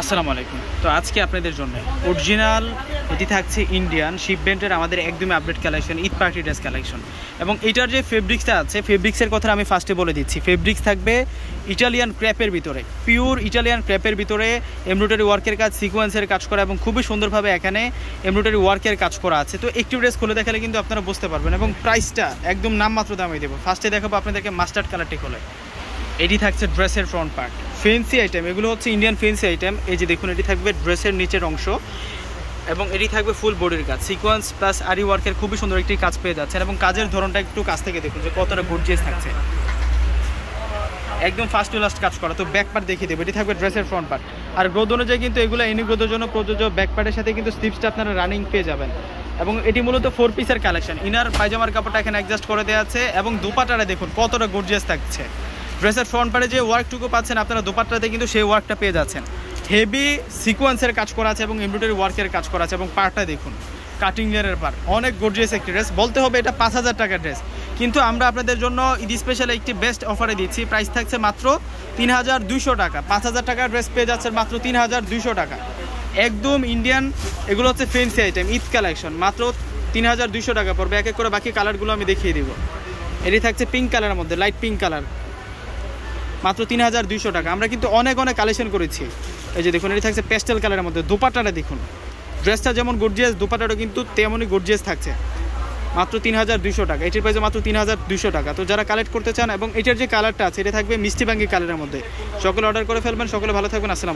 আসসালামু আলাইকুম। তো আজকে আপনাদের জন্য অরিজিনাল এটি থাকছে ইন্ডিয়ান শিপবেন্টের আমাদের একদমই update collection Eid party dress collection এবং এটার যে ফেব্রিক্সটা আছে ফেব্রিক্সের কথা আমি ফার্স্টে বলে দিচ্ছি। ফেব্রিক্স থাকবে ইটালিয়ান ক্র্যাপের ভিতরে পিওর ইটালিয়ান ক্র্যাপের ভিতরে এমব্রয়ডারি ওয়ার্কের কাজ সিকোয়েন্সের কাজ করা এবং খুবই সুন্দরভাবে এখানে এমব্রয়ডারি ওয়ার্কের কাজ করা আছে। তো একটি ড্রেস খুলে দেখালে কিন্তু আপনারা বুঝতে পারবেন। এবং প্রাইসটা একদম নামমাত্র দামে দেবো। ফার্স্টে দেখাবো আপনাদেরকে মাস্টার্ড কালারটি খোলে। এটি থাকছে ড্রেসের ফ্রন্ট পার্ট ফেন্সি আইটেম এগুলো হচ্ছে ইন্ডিয়ান ফেন্সি আইটেম এই যে দেখুন, এটি থাকবে ড্রেসের নিচের অংশ। এবং এটি থাকবে ফুল বডির কাজ। সিকোয়েন্স প্লাস আরি ওয়ার্কের খুবই সুন্দর একটি কাজ পেয়ে যাচ্ছেন। এবং কাজের ধরনটা একটু কাছ থেকে দেখুন যে কতটা গর্জিয়াস থাকছে। একদম ফার্স্ট টু লাস্ট কাজ করা। তো ব্যাক পার্ট দেখিয়ে দেবো। এটি থাকবে ড্রেসের ফ্রন্ট পার্ট আর গ্রোথ অনুযায়ী কিন্তু এগুলো এনি গ্রোথের জন্য প্রযোজ্য। ব্যাক পার্টের সাথে কিন্তু স্লিপসটা আপনারা রানিং পেয়ে যাবেন। এবং এটি মূলত ফোর পিসের কালেকশন ইনার পায়জামার কাপড়টা এখানে অ্যাডজাস্ট করে দেওয়া আছে। এবং দুপাটাটা দেখুন কতটা গর্জিয়াস থাকছে। ড্রেসের ফ্রন্ট পার্টে যে ওয়ার্কটুকু পাচ্ছেন আপনারা দুপাট্টাতে কিন্তু সেই ওয়ার্কটা পেয়ে যাচ্ছেন। হেভি সিকোয়েন্সের কাজ করা আছে এবং এমব্রয়ডারি ওয়ার্কের কাজ করা আছে এবং পার্টটা দেখুন কাটিং এর পার অনেক গর্জিয়াস একটি ড্রেস বলতে হবে এটা পাঁচ হাজার টাকার ড্রেস কিন্তু আমরা আপনাদের জন্য ঈদ স্পেশাল একটি বেস্ট অফারে দিচ্ছি। প্রাইস থাকছে মাত্র তিন হাজার দুইশো টাকা। পাঁচ হাজার টাকার ড্রেস পেয়ে যাচ্ছেন মাত্র তিন হাজার দুইশো টাকা। একদম ইন্ডিয়ান এগুলো হচ্ছে ফেন্সি আইটেম ঈদ কালেকশন মাত্র তিন হাজার দুইশো টাকা পড়বে। এক এক করে বাকি কালারগুলো আমি দেখিয়ে দিব। এটি থাকছে পিঙ্ক কালারের মধ্যে লাইট পিঙ্ক কালার মাত্র তিন হাজার দুইশো টাকা। আমরা কিন্তু অনেক অনেক কালেকশন করেছি। এই যে দেখুন, এটি থাকছে পেস্টেল কালারের মধ্যে। দুপাটাটা দেখুন। ড্রেসটা যেমন গর্জিয়াস দুপাটাটা কিন্তু তেমনই গর্জিয়াস থাকছে। মাত্র তিন হাজার দুইশো টাকা। এটির প্রাইসে মাত্র তিন হাজার দুইশো টাকা। তো যারা কালেক্ট করতে চান এবং এটার যে কালারটা আছে, এটা থাকবে মিষ্টি ব্যাঙ্গি কালারের মধ্যে। সকলে অর্ডার করে ফেলবেন। সকলে ভালো থাকবেন। আসসালাম